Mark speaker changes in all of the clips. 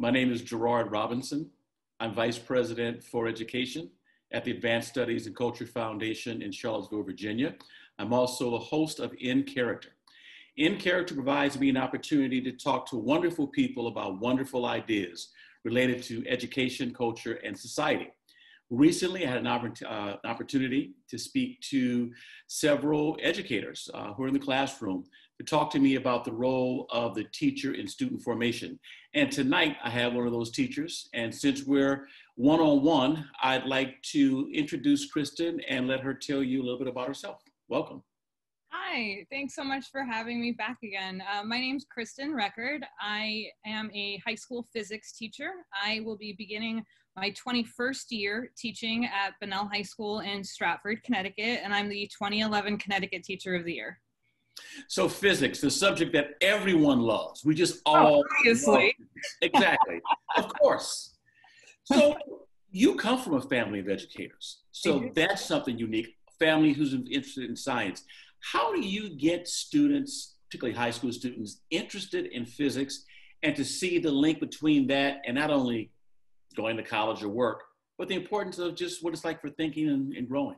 Speaker 1: My name is Gerard Robinson. I'm Vice President for Education at the Advanced Studies and Culture Foundation in Charlottesville, Virginia. I'm also a host of In Character. In Character provides me an opportunity to talk to wonderful people about wonderful ideas related to education, culture, and society. Recently, I had an, uh, opportunity to speak to several educators uh, who are in the classroom to talk to me about the role of the teacher in student formation. And tonight, I have one of those teachers. And since we're one on one, I'd like to introduce Kristen and let her tell you a little bit about herself. Welcome.
Speaker 2: Hi, thanks so much for having me back again. Uh, my name's Kristen Record. I am a high school physics teacher. I will be beginning my 21st year teaching at Bunnell High School in Stratford, Connecticut, and I'm the 2011 Connecticut Teacher of the Year.
Speaker 1: So physics, the subject that everyone loves. We just oh, all
Speaker 2: obviously
Speaker 1: exactly, of course. So you come from a family of educators, so that's something unique. A family who's interested in science. How do you get students, particularly high school students, interested in physics, and to see the link between that and not only going to college or work, but the importance of just what it's like for thinking and, and growing?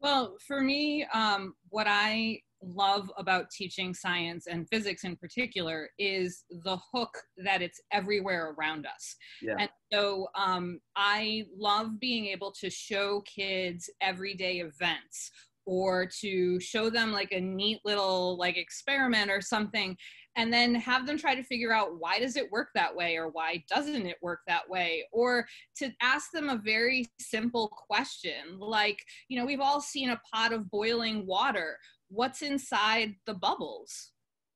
Speaker 2: Well, for me, um, what I love about teaching science and physics in particular is the hook that it's everywhere around us. Yeah. And so um, I love being able to show kids everyday events or to show them like a neat little like experiment or something and then have them try to figure out why does it work that way or why doesn't it work that way or to ask them a very simple question like you know we've all seen a pot of boiling water what's inside the bubbles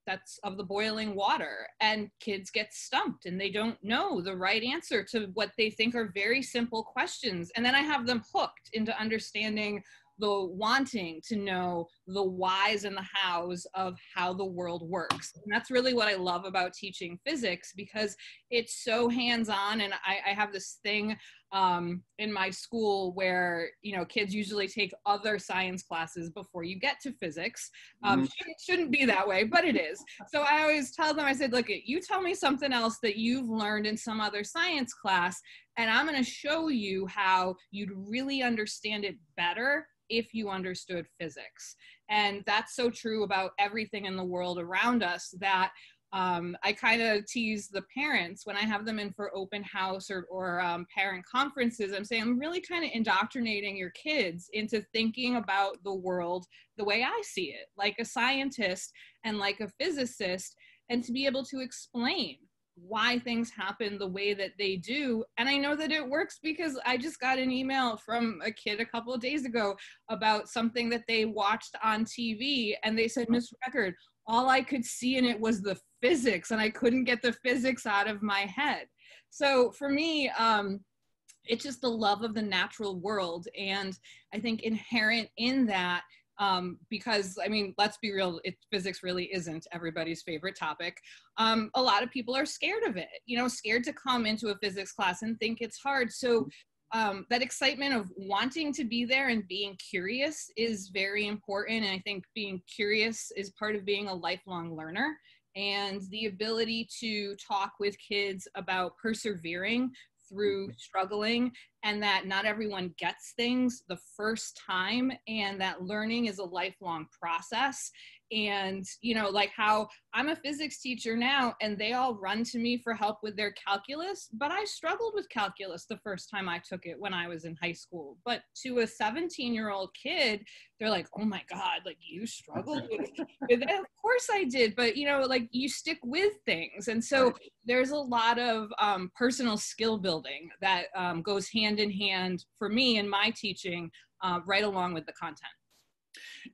Speaker 2: that's of the boiling water and kids get stumped and they don't know the right answer to what they think are very simple questions and then i have them hooked into understanding the wanting to know the whys and the hows of how the world works. And that's really what I love about teaching physics because it's so hands on. And I, I, have this thing um, in my school where, you know, kids usually take other science classes before you get to physics. Um, mm-hmm. shouldn't, shouldn't be that way, but it is. So I always tell them, I said, look, you tell me something else that you've learned in some other science class, and I'm going to show you how you'd really understand it better if you understood physics. And that's so true about everything in the world around us that um, I kind of tease the parents when I have them in for open house or, or um, parent conferences. I'm saying I'm really kind of indoctrinating your kids into thinking about the world the way I see it, like a scientist and like a physicist, and to be able to explain why things happen the way that they do. And I know that it works because I just got an email from a kid a couple of days ago about something that they watched on TV. And they said, Miss Record, all I could see in it was the physics, and I couldn't get the physics out of my head. So for me, um, it's just the love of the natural world. And I think inherent in that um, because I mean, let's be real, it, physics really isn't everybody's favorite topic. Um, a lot of people are scared of it, you know, scared to come into a physics class and think it's hard. So um, that excitement of wanting to be there and being curious is very important. And I think being curious is part of being a lifelong learner and the ability to talk with kids about persevering through mm-hmm. struggling and that not everyone gets things the first time and that learning is a lifelong process. And you know like how i'm a physics teacher now and they all run to me for help with their calculus but i struggled with calculus the first time i took it when i was in high school. But to a 17 year old kid they're like oh my god like you struggled with, with it of course i did but you know like you stick with things. And so there's a lot of um, personal skill building that um, goes hand in hand for me in my teaching uh, right along with the content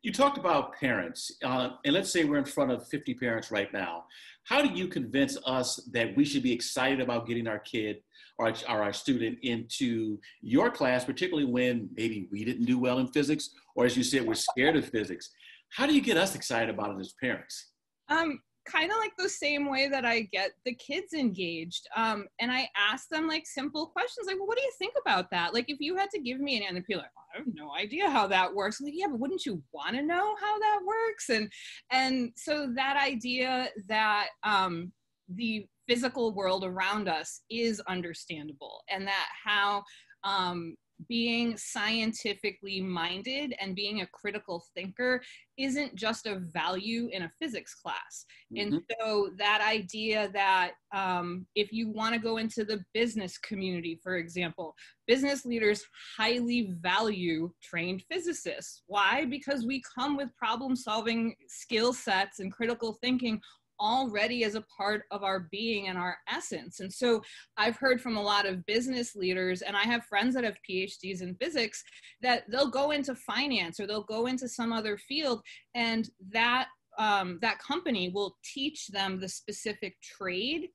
Speaker 1: you talked about parents, uh, and let's say we're in front of 50 parents right now. How do you convince us that we should be excited about getting our kid or our, our student into your class, particularly when maybe we didn't do well in physics, or as you said, we're scared of physics? How do you get us excited about it as parents?
Speaker 2: Um, kind of like the same way that I get the kids engaged. Um, and I ask them like simple questions, like, well, what do you think about that? Like, if you had to give me an answer, like, I have no idea how that works. I'm like, yeah, but wouldn't you want to know how that works? And and so that idea that um, the physical world around us is understandable and that how um, being scientifically minded and being a critical thinker isn't just a value in a physics class. Mm-hmm. And so that idea that um, if you want to go into the business community, for example, business leaders highly value trained physicists. Why? Because we come with problem solving skill sets and critical thinking already as a part of our being and our essence. And so I've heard from a lot of business leaders, and I have friends that have PhDs in physics, that they'll go into finance or they'll go into some other field, and that um, that company will teach them the specific trade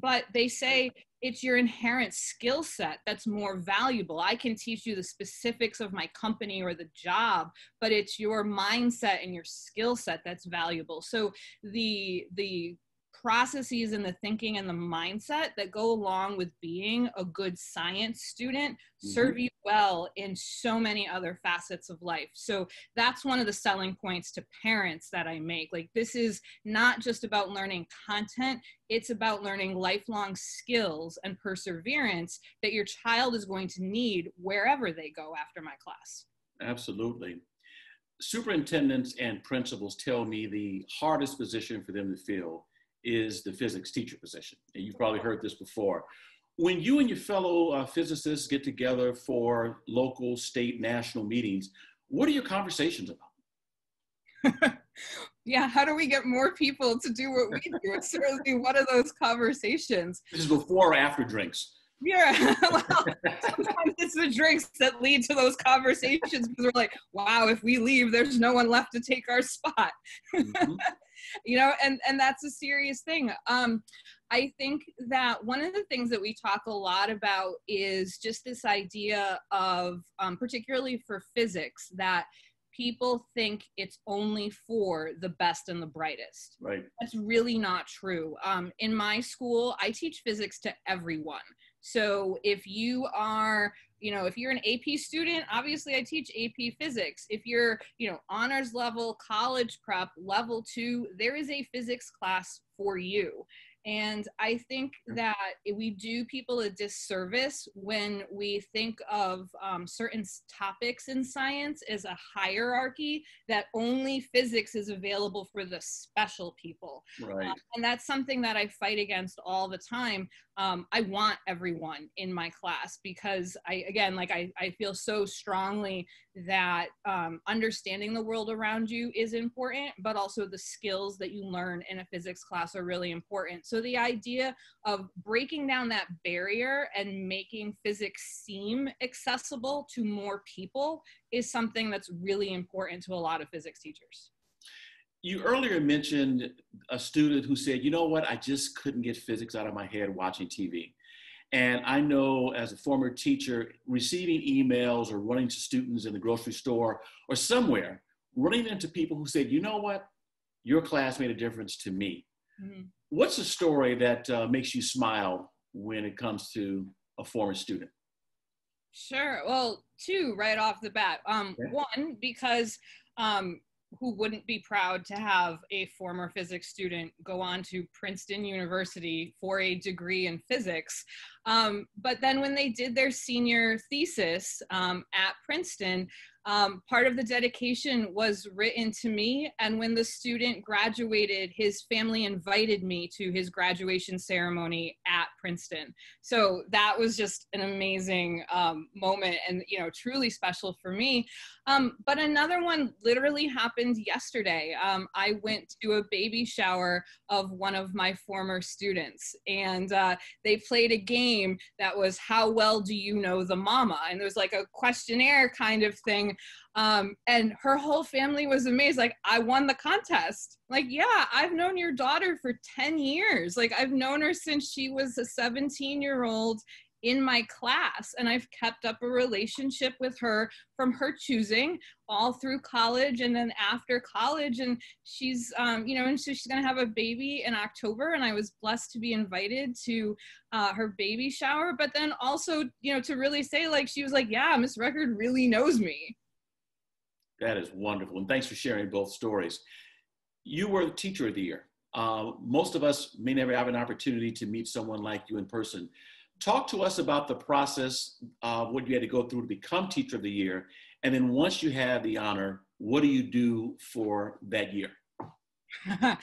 Speaker 2: but they say it's your inherent skill set that's more valuable. I can teach you the specifics of my company or the job, but it's your mindset and your skill set that's valuable. So the the processes and the thinking and the mindset that go along with being a good science student mm-hmm. serve you well in so many other facets of life. So that's one of the selling points to parents that I make. Like, this is not just about learning content, it's about learning lifelong skills and perseverance that your child is going to need wherever they go after my class.
Speaker 1: Absolutely superintendents and principals tell me the hardest position for them to fill is the physics teacher position. And you've probably heard this before. When you and your fellow uh, physicists get together for local, state, national meetings, what are your conversations about?
Speaker 2: yeah, how do we get more people to do what we do? It's certainly one of those conversations.
Speaker 1: This is before or after drinks.
Speaker 2: Yeah, well, sometimes it's the drinks that lead to those conversations because we're like, wow, if we leave, there's no one left to take our spot. Mm-hmm. you know, and and that's a serious thing. Um, I think that one of the things that we talk a lot about is just this idea of, um, particularly for physics, that people think it's only for the best and the brightest.
Speaker 1: Right.
Speaker 2: That's really not true. Um, in my school, I teach physics to everyone. So if you are, you know, if you're an AP student, obviously I teach AP physics. If you're, you know, honors level, college prep, level two, there is a physics class for you. And I think that we do people a disservice when we think of um, certain topics in science as a hierarchy that only physics is available for the special people.
Speaker 1: Right. Uh,
Speaker 2: and that's something that I fight against all the time. Um, I want everyone in my class because I, again, like I, I feel so strongly that um, understanding the world around you is important, but also the skills that you learn in a physics class are really important. So the idea of breaking down that barrier and making physics seem accessible to more people is something that's really important to a lot of physics teachers.
Speaker 1: You earlier mentioned a student who said, you know what, I just couldn't get physics out of my head watching TV. And I know as a former teacher, receiving emails or running to students in the grocery store or somewhere, running into people who said, you know what, your class made a difference to me. Mm-hmm. What's a story that uh, makes you smile when it comes to a former student?
Speaker 2: Sure. Well, two right off the bat. Um, yeah. One, because um, who wouldn't be proud to have a former physics student go on to Princeton University for a degree in physics. Um, but then when they did their senior thesis um, at Princeton, um, part of the dedication was written to me. And when the student graduated, his family invited me to his graduation ceremony at Princeton. So that was just an amazing um, moment and, you know, truly special for me. Um, but another one literally happened yesterday. Um, I went to a baby shower of one of my former students, and uh, they played a game that was, How well do you know the mama? And there was like a questionnaire kind of thing um, and her whole family was amazed. Like, I won the contest. Like, yeah, I've known your daughter for 10 years. Like, I've known her since she was a 17 year old in my class and I've kept up a relationship with her from her choosing all through college and then after college and she's um, you know and so she's gonna have a baby in October and I was blessed to be invited to uh, her baby shower but then also you know to really say like she was like yeah Miss Record really knows me
Speaker 1: that is wonderful. And thanks for sharing both stories. You were teacher of the year Uh, most of us may never have an opportunity to meet someone like you in person. Talk to us about the process of what you had to go through to become Teacher of the Year. And then once you have the honor, what do you do for that year?
Speaker 2: well,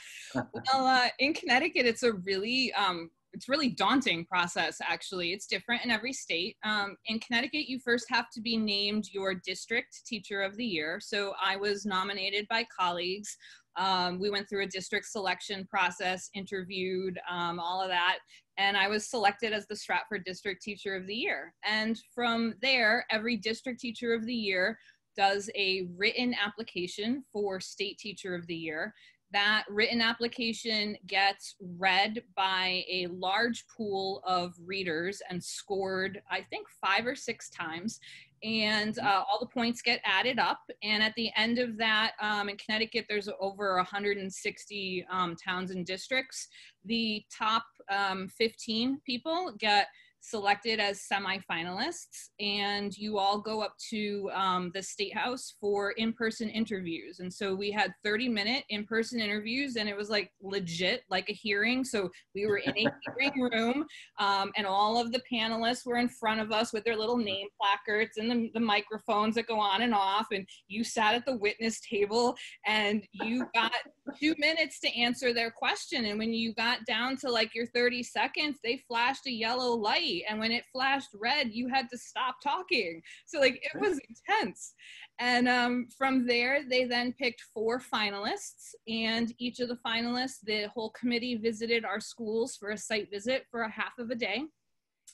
Speaker 2: uh, in Connecticut, it's a really um, it's really daunting process actually. It's different in every state. Um, in connecticut you first have to be named your district teacher of the year. So i was nominated by colleagues. Um, we went through a district selection process interviewed um, all of that and i was selected as the stratford district teacher of the year. And from there every district teacher of the year does a written application for state teacher of the year that written application gets read by a large pool of readers and scored, I think, five or six times. And uh, all the points get added up. And at the end of that, um, in Connecticut, there's over 160 um, towns and districts. The top um, 15 people get selected as semifinalists, and you all go up to um, the State House for in person interviews. And so we had 30 minute in person interviews, and it was like legit, like a hearing. So we were in a hearing room, um, and all of the panelists were in front of us with their little name placards and the, the microphones that go on and off. And you sat at the witness table, and you got two minutes to answer their question. And when you got down to like your 30 seconds, they flashed a yellow light and when it flashed red you had to stop talking. So like it was intense. And um, from there they then picked four finalists and each of the finalists the whole committee visited our schools for a site visit for a half of a day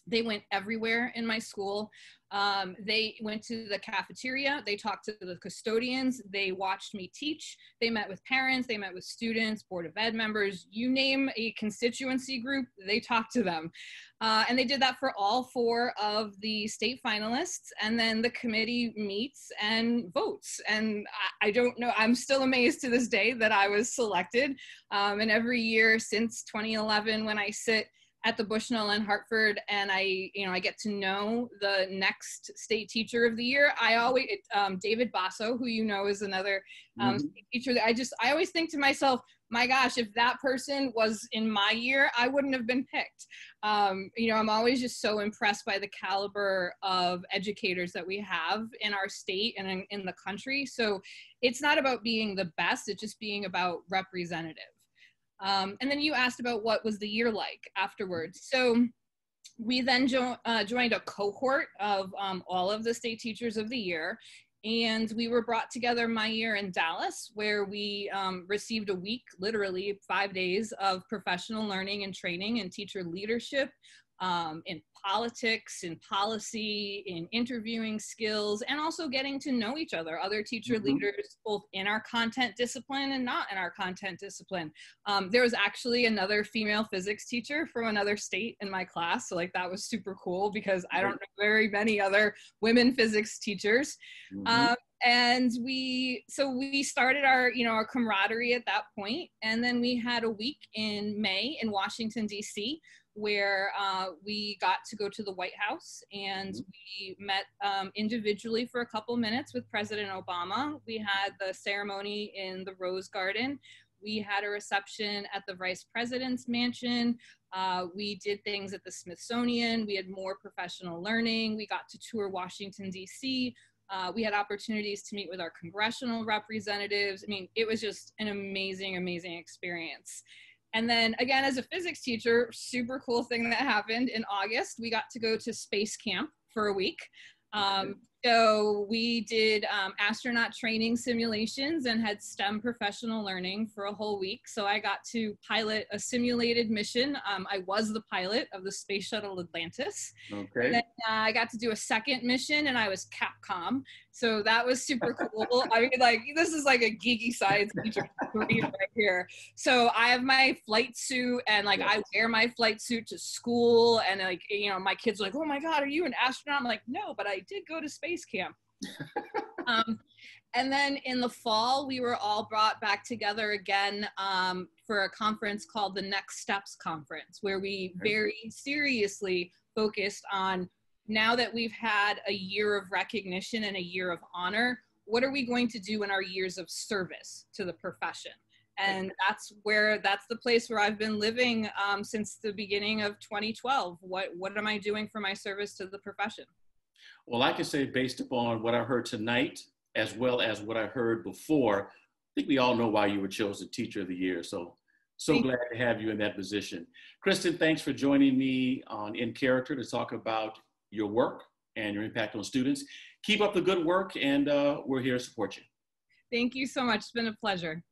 Speaker 2: they went everywhere in my school. Um, they went to the cafeteria, they talked to the custodians, they watched me teach, they met with parents, they met with students, Board of Ed members, you name a constituency group, they talked to them. Uh, and they did that for all four of the state finalists. And then the committee meets and votes. And I, I don't know, I'm still amazed to this day that I was selected. Um, and every year since 2011, when I sit at the Bushnell in Hartford and I, you know, I get to know the next state teacher of the year. I always, um, David Basso, who you know is another um, mm-hmm. teacher I just, I always think to myself, my gosh, if that person was in my year, I wouldn't have been picked. Um, you know, I'm always just so impressed by the caliber of educators that we have in our state and in, in the country. So it's not about being the best, it's just being about representative. Um, and then you asked about what was the year like afterwards. So we then jo uh, joined a cohort of um, all of the state teachers of the year. And we were brought together my year in Dallas, where we um, received a week, literally five days of professional learning and training and teacher leadership um, in politics, in policy, in interviewing skills, and also getting to know each other, other teacher mm-hmm. leaders, both in our content discipline and not in our content discipline. Um, there was actually another female physics teacher from another state in my class. So, like, that was super cool because I don't know very many other women physics teachers. Mm-hmm. Um, and we so we started our you know our camaraderie at that point and then we had a week in may in washington d.c where uh, we got to go to the White House and mm-hmm. we met um, individually for a couple minutes with President Obama. We had the ceremony in the Rose Garden. We had a reception at the Vice President's mansion. Uh, we did things at the Smithsonian. We had more professional learning. We got to tour Washington, D.C. Uh, we had opportunities to meet with our congressional representatives. I mean, it was just an amazing, amazing experience. And then again, as a physics teacher, super cool thing that happened in August, we got to go to space camp for a week. Um, so we did um, astronaut training simulations and had STEM professional learning for a whole week. So I got to pilot a simulated mission. Um, I was the pilot of the Space Shuttle Atlantis. Okay. Then, uh, I got to do a second mission and I was Capcom. So that was super cool. I mean, like, this is like a geeky science teacher right here. So I have my flight suit and like yes. I wear my flight suit to school and like, you know, my kids are like, oh my God, are you an astronaut? I'm like, no, but I did go to space space camp. um, and then in the fall, we were all brought back together again um, for a conference called the Next Steps Conference, where we very seriously focused on now that we've had a year of recognition and a year of honor, what are we going to do in our years of service to the profession? and that's where that's the place where I've been living um, since the beginning of 2012. What what am I doing for my service to the profession?
Speaker 1: Well, I can say based upon what I heard tonight, as well as what I heard before, I think we all know why you were chosen Teacher of the Year. So so Thank glad to have you in that position. Kristen, thanks for joining me on In Character to talk about your work and your impact on students. Keep up the good work, and uh, we're here to support you.
Speaker 2: Thank you so much. It's been a pleasure.